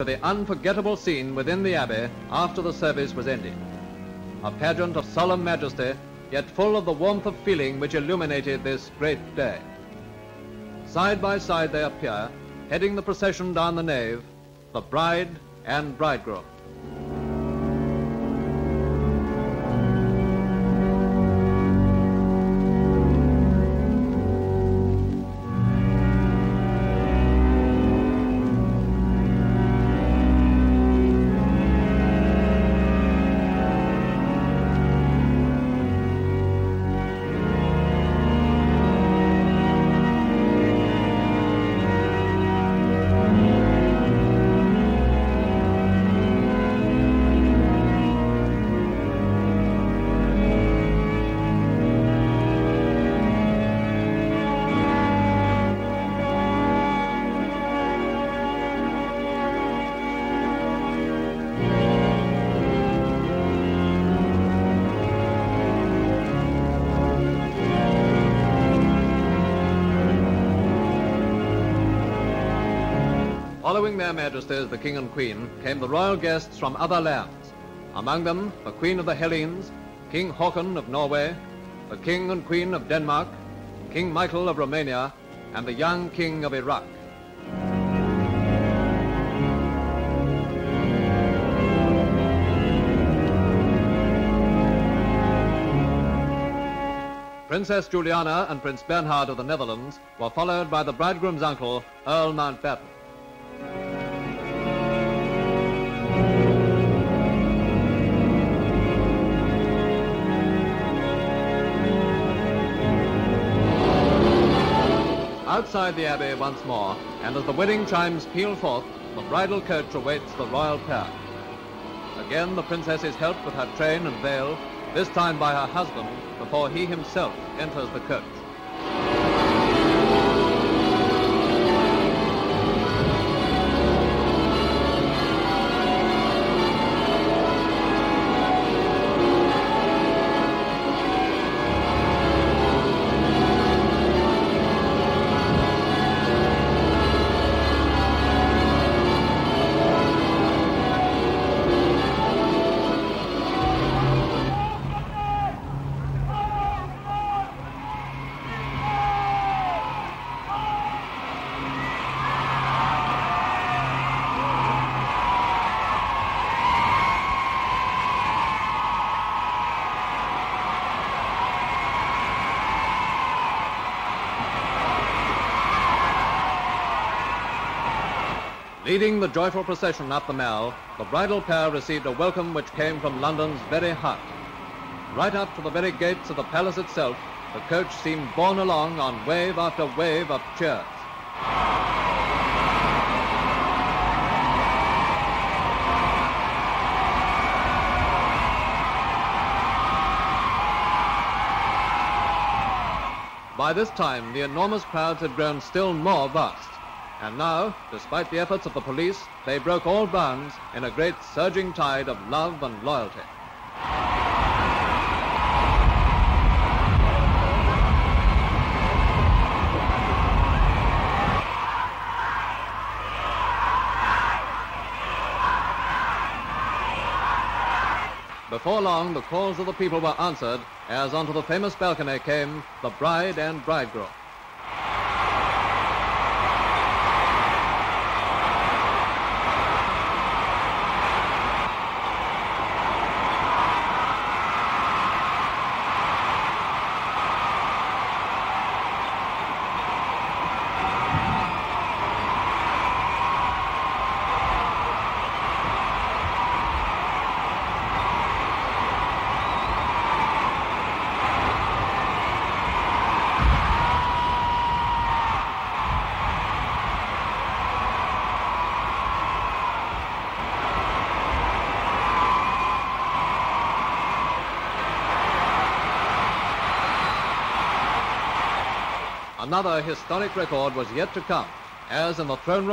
to the unforgettable scene within the abbey after the service was ended. A pageant of solemn majesty, yet full of the warmth of feeling which illuminated this great day. Side by side they appear, heading the procession down the nave, the bride and bridegroom. Following their majesties, the king and queen, came the royal guests from other lands. Among them, the queen of the Hellenes, King Haakon of Norway, the king and queen of Denmark, King Michael of Romania, and the young king of Iraq. Princess Juliana and Prince Bernhard of the Netherlands were followed by the bridegroom's uncle, Earl Mountbatten. Outside the abbey once more, and as the wedding chimes peal forth, the bridal coach awaits the royal pair. Again, the princess is helped with her train and veil, this time by her husband, before he himself enters the coach. Leading the joyful procession up the Mall, the bridal pair received a welcome which came from London's very heart. Right up to the very gates of the palace itself, the coach seemed borne along on wave after wave of cheers. By this time, the enormous crowds had grown still more vast. And now, despite the efforts of the police, they broke all bounds in a great surging tide of love and loyalty. Before long, the calls of the people were answered as onto the famous balcony came the bride and bridegroom. Another historic record was yet to come, as in the throne room